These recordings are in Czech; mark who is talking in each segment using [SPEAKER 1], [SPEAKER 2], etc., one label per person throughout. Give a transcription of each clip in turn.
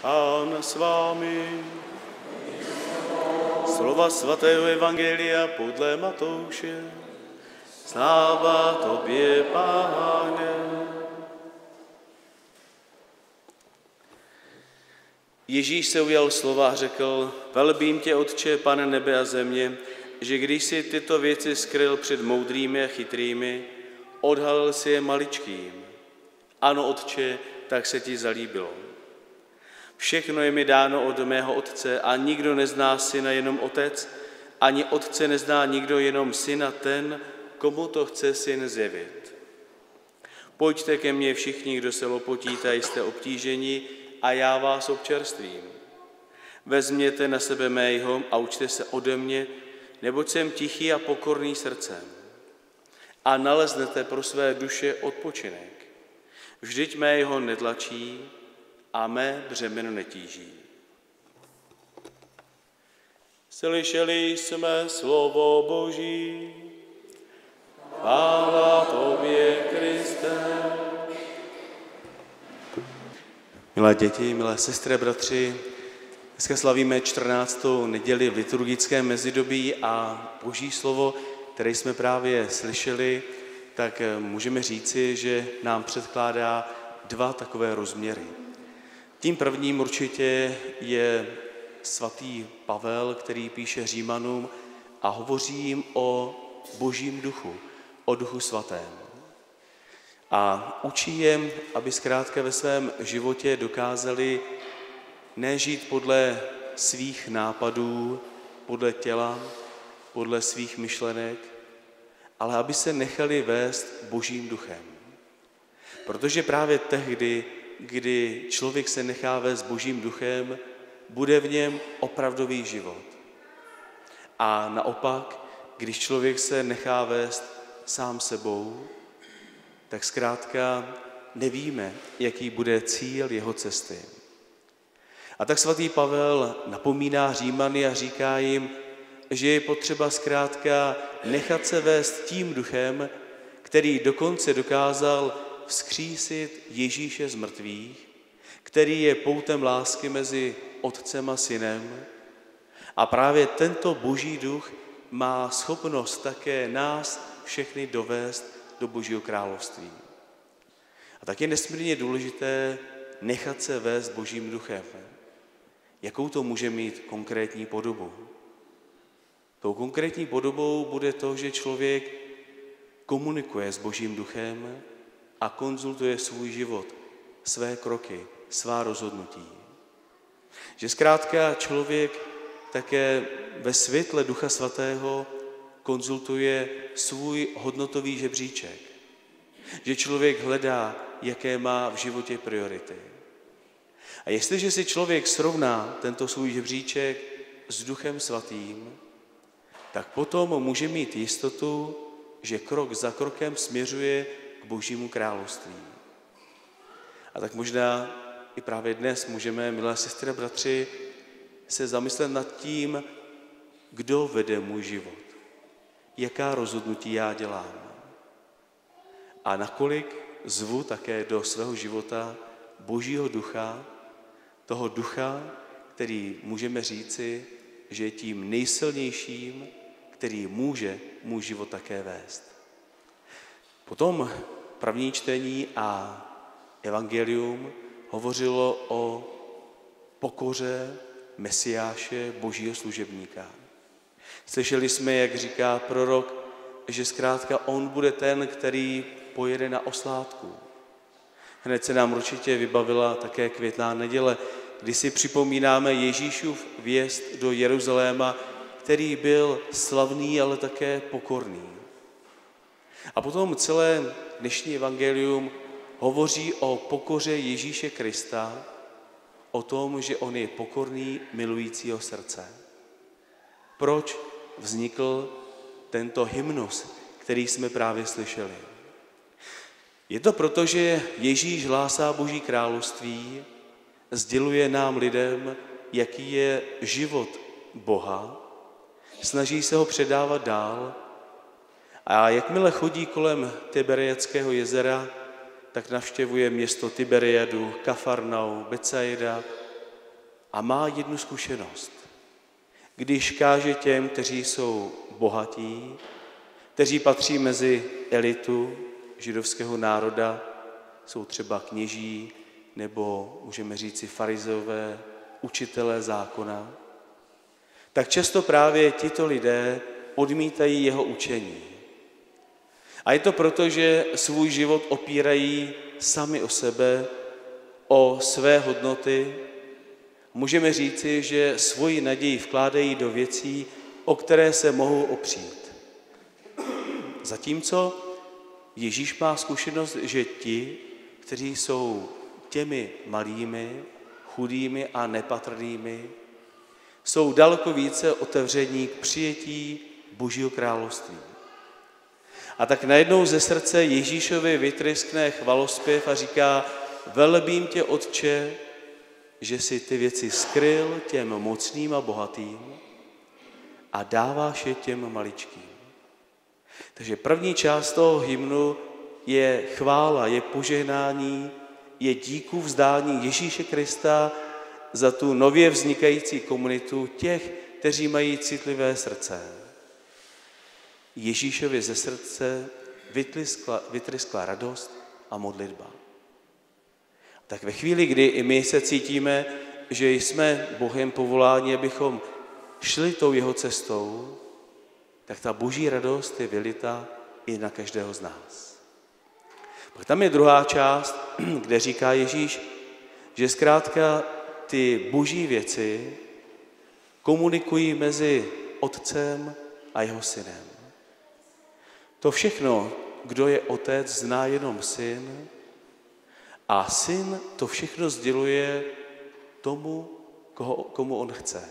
[SPEAKER 1] Pán s vámi. Slova svatého Evangelia podle Matouše. Sláva tobě, Páne. Ježíš se ujal slova a řekl, velbím tě, Otče, pane nebe a země, že když si tyto věci skryl před moudrými a chytrými, odhalil si je maličkým. Ano, Otče, tak se ti zalíbilo. Všechno je mi dáno od mého Otce a nikdo nezná syna jenom Otec, ani Otce nezná nikdo jenom syna ten, komu to chce syn zjevit. Pojďte ke mně všichni, kdo se lopotíte a jste obtíženi, a já vás občerstvím. Vezměte na sebe mého a učte se ode mě, neboť jsem tichý a pokorný srdcem. A naleznete pro své duše odpočinek. Vždyť mého netlačí mé břemeno netíží. Slyšeli jsme slovo Boží. Chvála Tobě, Kriste. Milé děti, milé sestry, bratři, dneska slavíme 14. neděli v liturgickém mezidobí a Boží slovo, které jsme právě slyšeli, tak můžeme říci, že nám předkládá dva takové rozměry. Tím prvním určitě je svatý Pavel, který píše Římanům a hovoří jim o božím duchu, o duchu svatém. A učí je, aby zkrátka ve svém životě dokázali nežít podle svých nápadů, podle těla, podle svých myšlenek, ale aby se nechali vést božím duchem. Protože právě tehdy, kdy člověk se nechá vést božím duchem, bude v něm opravdový život. A naopak, když člověk se nechá vést sám sebou, tak zkrátka nevíme, jaký bude cíl jeho cesty. A tak svatý Pavel napomíná Římany a říká jim, že je potřeba zkrátka nechat se vést tím duchem, který dokonce dokázal vzkřísit Ježíše z mrtvých, který je poutem lásky mezi otcem a synem. A právě tento boží duch má schopnost také nás všechny dovést do Božího království. A tak je nesmírně důležité nechat se vést Božím duchem. Jakou to může mít konkrétní podobu? Tou konkrétní podobou bude to, že člověk komunikuje s Božím duchem a konzultuje svůj život, své kroky, svá rozhodnutí. Že zkrátka člověk také ve světle Ducha Svatého konzultuje svůj hodnotový žebříček. Že člověk hledá, jaké má v životě priority. A jestliže si člověk srovná tento svůj žebříček s Duchem Svatým, tak potom může mít jistotu, že krok za krokem směřuje k Božímu království. A tak možná i právě dnes můžeme, milé sestry a bratři, se zamyslet nad tím, kdo vede můj život jaká rozhodnutí já dělám. A nakolik zvu také do svého života Božího ducha, toho ducha, který můžeme říci, že je tím nejsilnějším, který může můj život také vést. Potom první čtení a evangelium hovořilo o pokoře Mesiáše, božího služebníka. Slyšeli jsme, jak říká prorok, že zkrátka on bude ten, který pojede na oslátku. Hned se nám určitě vybavila také květná neděle, kdy si připomínáme Ježíšův vjezd do Jeruzaléma, který byl slavný, ale také pokorný. A potom celé dnešní evangelium hovoří o pokoře Ježíše Krista, o tom, že on je pokorný, milujícího srdce. Proč vznikl tento hymnus, který jsme právě slyšeli. Je to proto, že Ježíš hlásá Boží království, sděluje nám lidem, jaký je život Boha, snaží se ho předávat dál a jakmile chodí kolem Tiberiackého jezera, tak navštěvuje město Tiberiadu, Kafarnau, Becaida a má jednu zkušenost. Když káže těm, kteří jsou bohatí, kteří patří mezi elitu židovského národa, jsou třeba kněží nebo můžeme říci farizové, učitelé zákona, tak často právě tito lidé odmítají jeho učení. A je to proto, že svůj život opírají sami o sebe, o své hodnoty. Můžeme říci, že svoji naději vkládají do věcí, o které se mohou opřít. Zatímco Ježíš má zkušenost, že ti, kteří jsou těmi malými, chudými a nepatrnými, jsou daleko více otevření k přijetí Božího království. A tak najednou ze srdce Ježíšovi vytryskne chvalospěv a říká, velebím tě, Otče, že si ty věci skryl těm mocným a bohatým a dáváš je těm maličkým. Takže první část toho hymnu je chvála, je požehnání, je díku vzdání Ježíše Krista za tu nově vznikající komunitu těch, kteří mají citlivé srdce. Ježíšovi ze srdce vytryskla, vytryskla radost a modlitba. Tak ve chvíli, kdy i my se cítíme, že jsme Bohem povoláni, abychom šli tou jeho cestou, tak ta boží radost je vylita i na každého z nás. Pak tam je druhá část, kde říká Ježíš, že zkrátka ty boží věci komunikují mezi otcem a jeho synem. To všechno, kdo je otec, zná jenom syn a syn to všechno sděluje tomu, koho, komu on chce.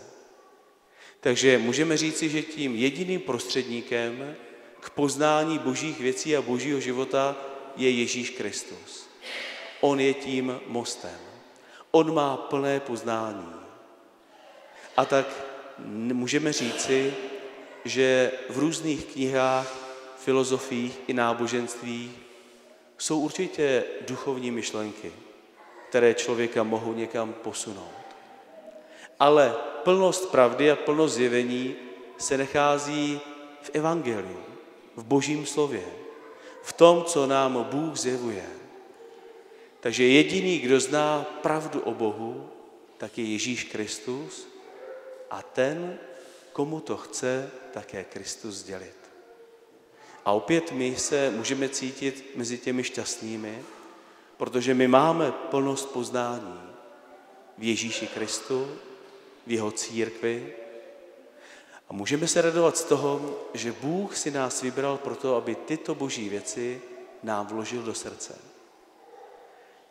[SPEAKER 1] Takže můžeme říci, že tím jediným prostředníkem k poznání božích věcí a božího života je Ježíš Kristus. On je tím mostem. On má plné poznání. A tak můžeme říci, že v různých knihách, filozofiích i náboženstvích jsou určitě duchovní myšlenky, které člověka mohou někam posunout. Ale plnost pravdy a plnost zjevení se nechází v Evangeliu, v Božím slově, v tom, co nám Bůh zjevuje. Takže jediný, kdo zná pravdu o Bohu, tak je Ježíš Kristus a ten, komu to chce, také Kristus sdělit. A opět my se můžeme cítit mezi těmi šťastnými, protože my máme plnost poznání v Ježíši Kristu, v jeho církvi. A můžeme se radovat z toho, že Bůh si nás vybral proto, aby tyto boží věci nám vložil do srdce.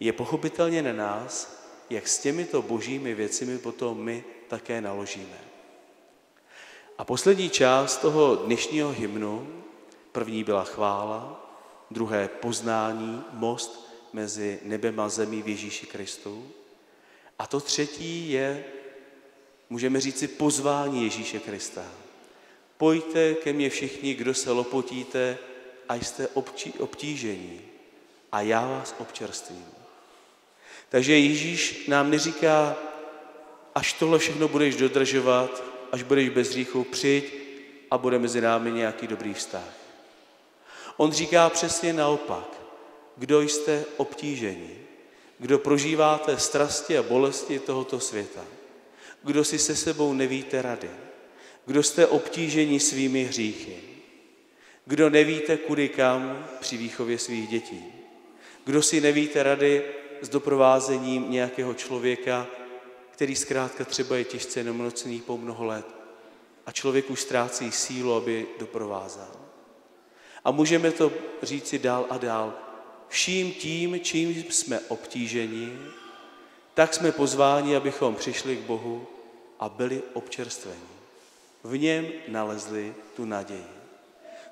[SPEAKER 1] Je pochopitelně na nás, jak s těmito božími věcmi potom my také naložíme. A poslední část toho dnešního hymnu, první byla chvála, druhé poznání, most mezi nebem a zemí v Ježíši Kristu. A to třetí je můžeme říci pozvání Ježíše Krista. Pojďte ke mně všichni, kdo se lopotíte a jste obtížení a já vás občerstvím. Takže Ježíš nám neříká, až tohle všechno budeš dodržovat, až budeš bez hříchu, přijď a bude mezi námi nějaký dobrý vztah. On říká přesně naopak, kdo jste obtíženi, kdo prožíváte strasti a bolesti tohoto světa – kdo si se sebou nevíte rady, kdo jste obtíženi svými hříchy, kdo nevíte kudy kam při výchově svých dětí, kdo si nevíte rady s doprovázením nějakého člověka, který zkrátka třeba je těžce nemocný po mnoho let a člověk už ztrácí sílu, aby doprovázal. A můžeme to říci dál a dál. Vším tím, čím jsme obtíženi, tak jsme pozváni, abychom přišli k Bohu a byli občerstveni. V něm nalezli tu naději.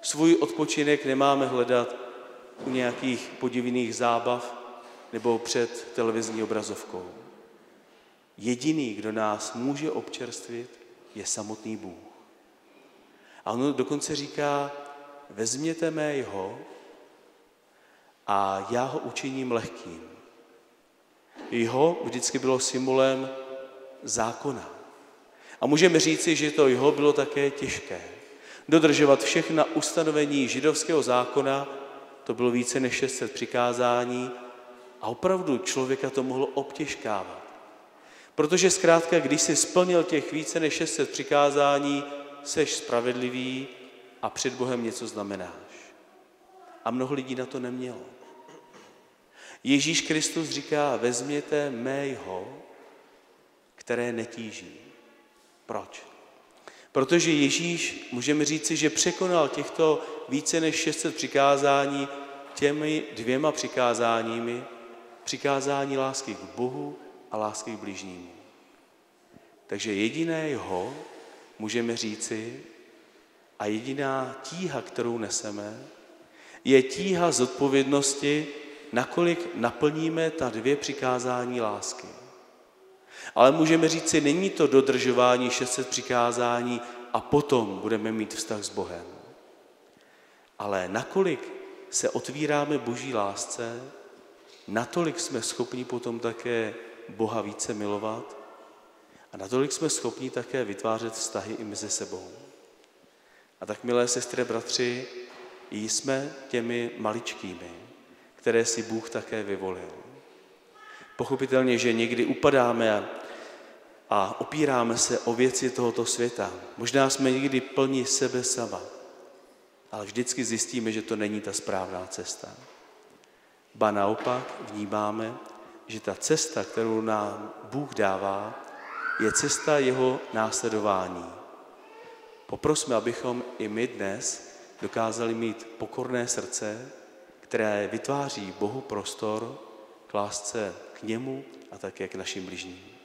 [SPEAKER 1] Svůj odpočinek nemáme hledat u nějakých podivných zábav nebo před televizní obrazovkou. Jediný, kdo nás může občerstvit, je samotný Bůh. A on dokonce říká, vezměte mého a já ho učiním lehkým. Jeho vždycky bylo symbolem zákona. A můžeme říci, že to jeho bylo také těžké. Dodržovat všechna ustanovení židovského zákona, to bylo více než 600 přikázání a opravdu člověka to mohlo obtěžkávat. Protože zkrátka, když jsi splnil těch více než 600 přikázání, seš spravedlivý a před Bohem něco znamenáš. A mnoho lidí na to nemělo. Ježíš Kristus říká, vezměte mého, které netíží. Proč? Protože Ježíš, můžeme říci, že překonal těchto více než 600 přikázání těmi dvěma přikázáními, přikázání lásky k Bohu a lásky k bližnímu. Takže jediné jeho můžeme říci a jediná tíha, kterou neseme, je tíha zodpovědnosti, nakolik naplníme ta dvě přikázání lásky. Ale můžeme říct si, není to dodržování 600 přikázání a potom budeme mít vztah s Bohem. Ale nakolik se otvíráme boží lásce, natolik jsme schopni potom také Boha více milovat a natolik jsme schopni také vytvářet vztahy i mezi sebou. Tak, milé sestry, bratři, jsme těmi maličkými, které si Bůh také vyvolil. Pochopitelně, že někdy upadáme a opíráme se o věci tohoto světa. Možná jsme někdy plní sebe sama, ale vždycky zjistíme, že to není ta správná cesta. Ba naopak vnímáme, že ta cesta, kterou nám Bůh dává, je cesta jeho následování. Poprosme, abychom i my dnes dokázali mít pokorné srdce, které vytváří Bohu prostor k lásce k němu a také k našim bližním.